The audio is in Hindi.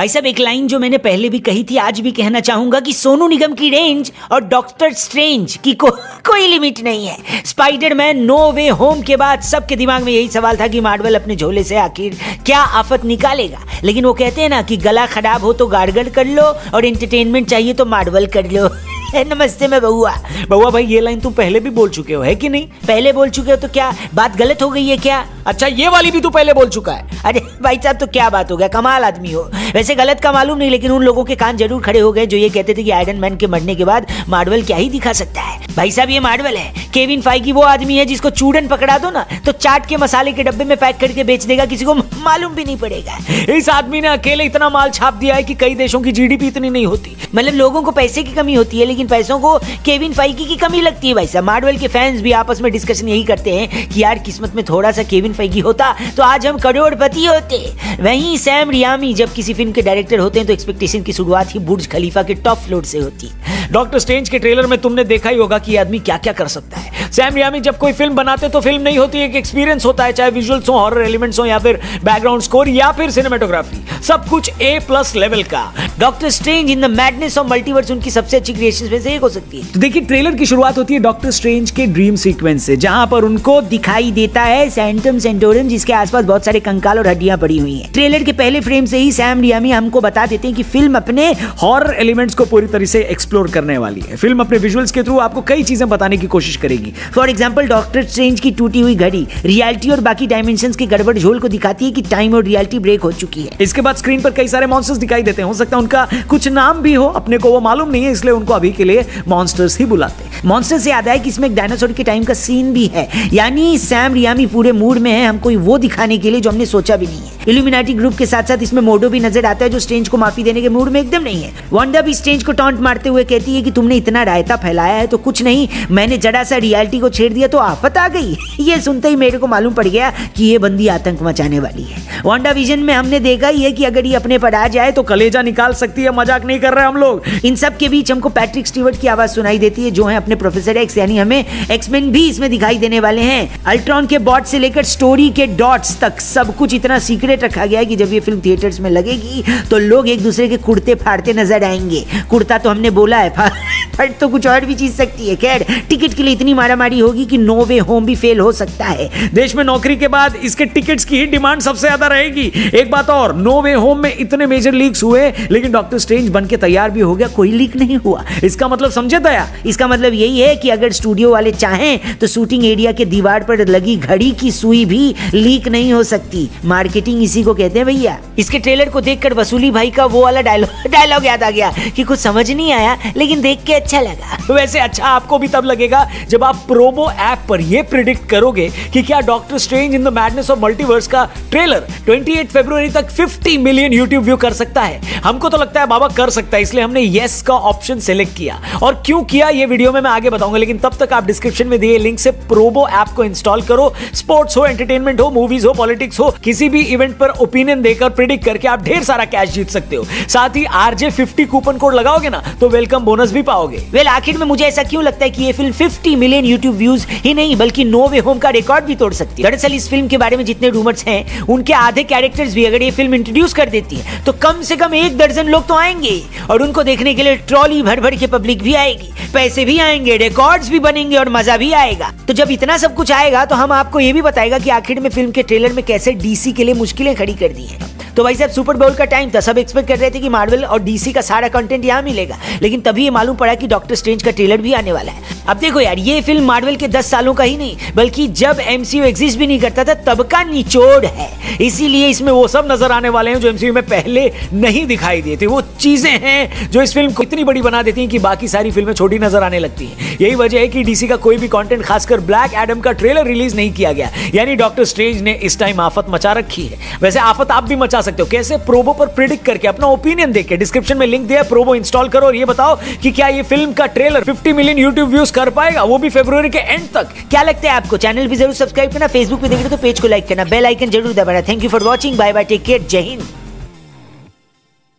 भाई साहब एक लाइन जो मैंने पहले भी कही थी आज भी कहना चाहूँगा कि सोनू निगम की रेंज और डॉक्टर स्ट्रेंज की को, कोई लिमिट नहीं है। स्पाइडरमैन नो वे होम के बाद सबके दिमाग में यही सवाल था कि मार्वल अपने झोले से आखिर क्या आफत निकालेगा? लेकिन वो कहते हैं ना कि गला खराब हो तो गाड़गड़ कर लो और एंटरटेनमेंट चाहिए तो मार्वल कर लो। नमस्ते मैं बउआ बउआ भाई ये लाइन तुम पहले भी बोल चुके हो है कि नहीं? पहले बोल चुके हो तो क्या बात गलत हो गई है क्या? अच्छा ये वाली भी तू पहले बोल चुका है। अरे भाई साहब तो क्या बात हो गया? कमाल आदमी हो। वैसे गलत का मालूम नहीं लेकिन उन लोगों के कान ज़रूर खड़े हो गए जो ये कहते थे कि आयरन मैन के मरने के बाद मार्वल क्या ही दिखा सकता है। भाई साहब ये मार्वल है। केविन फाइगी वो आदमी है जिसको चूड़न पकड़ा दो ना तो चाट के मसाले के डब्बे में पैक करके बेच देगा किसी को मालूम भी नहीं पड़ेगा। इस आदमी ने अकेले इतना माल छाप दिया है कि कई देशों की जीडीपी इतनी नहीं होती। मतलब लोगों को पैसे की कमी होती है लेकिन पैसों को केविन फाइकी की कमी लगती है भाई साहब। मार्वल के फैंस भी आपस में डिस्कशन यही करते हैं कि यार किस्मत में थोड़ा सा केविन फाइकी होता तो आज हम करोड़पति होते। वहीं सैम रियामी जब किसी फ़िल्म के डायरेक्टर होते हैं तो एक्सपेक्टेशन की शुरुआत ही बुर्ज खलीफा के टॉप फ्लोर से होती। डॉक्टर स्ट्रेंज के ट्रेलर में तुमने देखा ही होगा कि आदमी क्या क्या कर सकता है। सैम रियामी जब कोई फ़िल्म बनाते तो फ़िल्म नहीं होती, एक एक्सपीरियंस होता है, चाहे विजुअल्स हो हॉरर एलिमेंट्स हो, या फिर बैकग्राउंड स्कोर या फिर सिनेमेटोग्राफी सब कुछ ए प्लस लेवल का। Doctor Strange in the Madness of Multiverse उनकी सबसे अच्छी क्रिएशन में से एक हो सकती है। तो देखिए ट्रेलर की शुरुआत होती है डॉक्टर स्ट्रेंज के ड्रीम सीक्वेंस से, जहाँ पर उनको दिखाई देता है सेंटम सेंटोरम जिसके आसपास बहुत सारे कंकाल और हड्डियाँ पड़ी हुई हैं। ट्रेलर के पहले फ्रेम से ही सैम रियामी हमको बता देते हैं कि फ़िल्म अपने हॉरर एलिमेंट्स को पूरी तरह से एक्सप्लोर करने वाली है। फ़िल्म अपने विजुअल्स के थ्रू आपको कई चीज़ें बताने की कोशिश करेगी। फॉर एग्ज़ाम्पल डॉक्टर स्ट्रेंज की टूटी हुई घड़ी रियलिटी और बाकी डायमेंशन के गड़बड़ झोल को दिखाती है कि टाइम और रियलिटी ब्रेक हो चुकी है। इसके बाद स्क्रीन पर कई सारे मॉन्स्टर्स दिखाई देते हैं। सकता है उनका कुछ नाम भी हो, अपने को वो मालूम नहीं है, इसलिए उनको अभी के लिए मॉन्स्टर्स ही बुलाते हैं। मॉन्स्टर से याद आया कि इसमें एक डायनासोर के टाइम का सीन भी है। यानी सैम रियामी पूरे मूड में है हमको वो दिखाने के लिए जो हमने सोचा भी नहीं है। इल्यूमिनाटी ग्रुप के साथ साथ इसमें मोडो भी नज़र आता है, जो स्ट्रेंज को माफ़ी देने के मूड में एकदम नहीं है। वंडा भी स्ट्रेंज को टॉन्ट मारते हुए कहती है कि तुमने इतना रायता फैलाया है तो कुछ नहीं, मैंने जरा सा रियलिटी को छेड़ दिया तो आफत आ गई। ये सुनते ही मेरे को मालूम पड़ गया कि ये बंदी आतंक मचाने वाली है। वांडा विजन में हमने देखा ही है कि अगर ये अपने पर आ जाए तो कलेजा निकाल सकती है, मज़ाक नहीं कर रहे हम लोग। इन सब के बीच हमको पैट्रिक स्टीवर्ट की आवाज़ सुनाई देती है, जो है अपने प्रोफेसर एक्स यानी हमें एक्समैन भी इसमें दिखाई देने वाले हैं। अल्ट्रॉन के बॉट से लेकर स्टोरी के डॉट्स तक सब कुछ इतना सीक्रेट रखा गया है कि जब ये फ़िल्म थिएटर्स में लगेगी तो लोग एक दूसरे के कुर्ते फाड़ते नज़र आएँगे। कुर्ता तो हमने बोला है 他。फट तो कुछ और भी चीज़ सकती है। खैर, टिकट के लिए इतनी मारामारी होगी कि नो वे होम भी फेल हो सकता है। देश में नौकरी के बाद इसके टिकट्स की ही डिमांड सबसे ज़्यादा रहेगी। एक बात और नो वे होम में इतने मेजर लीक्स हुए, लेकिन डॉक्टर स्ट्रेंज बन के तैयार भी हो गया, कोई लीक नहीं हुआ। इसका मतलब समझे दया? इसका मतलब यही है कि अगर स्टूडियो वाले चाहें तो शूटिंग एरिया के दीवार पर लगी घड़ी की सुई भी लीक नहीं हो सकती। मार्केटिंग इसी को कहते हैं भैया। इसके ट्रेलर को देखकर वसूली भाई का वो वाला डायलॉग डायलॉग याद आ गया कि कुछ समझ नहीं आया, लेकिन देख के अच्छा लगा। वैसे अच्छा आपको भी तब लगेगा जब आप प्रोमो ऐप पर ये प्रिडिक्ट करोगे कि क्या Doctor Strange in the Madness of Multiverse का ट्रेलर 28 फरवरी तक 50 मिलियन यूट्यूब व्यू कर सकता है। हमको तो लगता है बाबा कर सकता है, इसलिए हमने यस का ऑप्शन सेलेक्ट किया। और क्यों किया, ये वीडियो में मैं आगे बताऊँगा, लेकिन तब तक आप डिस्क्रिप्शन में दिए लिंक से प्रोबो ऐप को इंस्टॉल करो। स्पोर्ट्स हो एंटरटेनमेंट हो मूवीज़ हो पॉलिटिक्स हो, किसी भी इवेंट पर ओपिनियन देकर प्रिडिक्ट करके आप ढेर सारा कैश जीत सकते हो। साथ ही आरजे फिफ्टी कूपन कोड लगाओगे ना तो वेलकम बोनस भी पाओगे। वेल आखिर में मुझे ऐसा क्यों लगता है कि ये फ़िल्म 50 मिलियन यूट्यूब व्यूज़ ही नहीं, बल्कि नो वे होम का रिकॉर्ड भी तोड़ सकती है। दरअसल इस फ़िल्म के बारे में जितने रूमर्स हैं, उनके आधे कैरेक्टर्स भी अगर ये फ़िल्म इंट्रोड्यूस कर देती है तो कम से कम एक दर्जन लोग तो आएँगे। और उनको देखने के लिए ट्रॉली भर भर के पब्लिक भी आएगी। पैसे भी आएँगे रिकॉर्ड्स भी बनेंगे और मज़ा भी आएगा। तो जब इतना सब कुछ आएगा तो हम आपको ये भी बताएगा कि आखिर में फ़िल्म के ट्रेलर में कैसे डीसी के लिए मुश्किलें खड़ी कर दी हैं। तो भाई साहब सुपर बोल का टाइम था। सब एक्सपेक्ट कर रहे थे कि मार्वल और डीसी का सारा कंटेंट यहाँ मिलेगा। लेकिन तभी ये मालूम पड़ा कि डॉक्टर स्ट्रेंज का ट्रेलर भी आने वाला है। अब देखो यार, ये फ़िल्म मार्वल के 10 सालों का ही नहीं, बल्कि जब एमसीयू एग्जिस्ट भी नहीं करता था, तब का निचोड़ है। इसीलिए इसमें वो सब नज़र आने वाले हैं जो एमसीयू में पहले नहीं दिखाई थे वो चीज़ें हैं जो इस फ़िल्म को इतनी बड़ी बना देती हैं कि बाकी सारी फ़िल्में छोटी नज़र आने लगती हैं। यही वजह है कि डीसी का कोई भी कंटेंट खासकर ब्लैक एडम का ट्रेलर रिलीज़ नहीं किया गया। यानी डॉक्टर स्ट्रेंज ने इस टाइम आफत मचा रखी है। वैसे आफत आप भी मचा सकते हो। कैसे प्रोबो पर प्रिडिक्ट करके अपना ओपिनियन देके डिस्क्रिप्शन में लिंक दिया प्रोबो इंस्टॉल करो और ये बताओ कि क्या ये फ़िल्म का ट्रेलर 50 मिलियन यूट्यूब व्यूज़ कर पाएगा, वो भी फेब्रुवरी के एंड तक। क्या लगता है आपको? चैनल भी ज़रूर सब्सक्राइब करना फेसबुक पे देख रहे तो पेज को लाइक करना बेल आइकन ज़रूर दबाना। Thank you for watching bye bye take care जय हिंद।